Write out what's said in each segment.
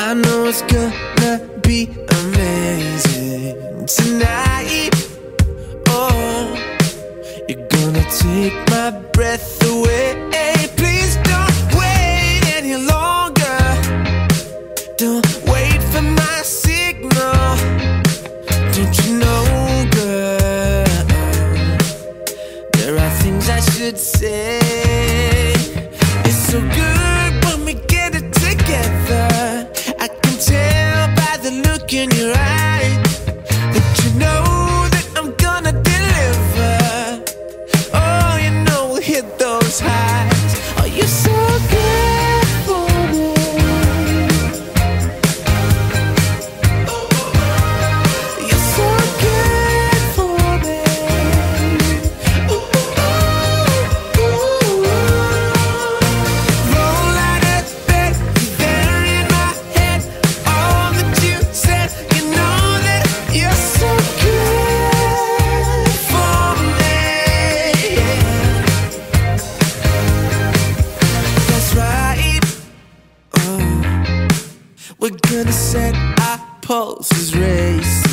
I know it's gonna be amazing tonight. Oh, you're gonna take my breath away. Please don't wait any longer. Don't wait for my signal. Don't you know, girl? There are things I should say. It's so good when we get it together in your to the set, our pulse is race.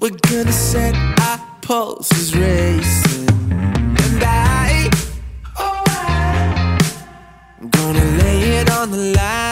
We're gonna set our pulses racing. And I, oh, I, I'm gonna lay it on the line.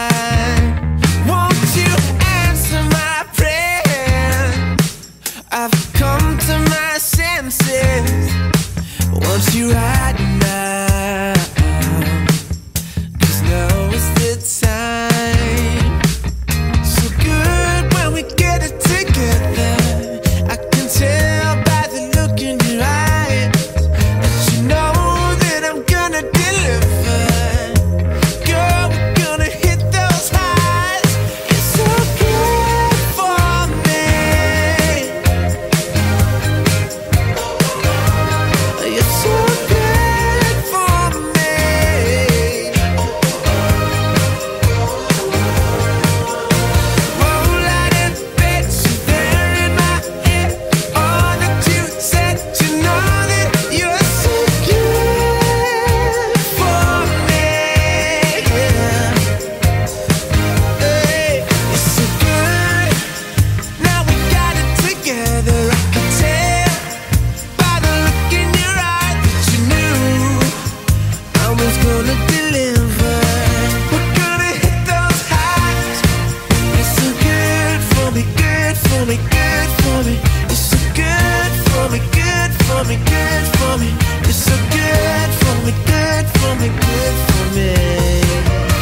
good for me. It's so good for me, good for me, good for me. It's so good for me, good for me, good for me.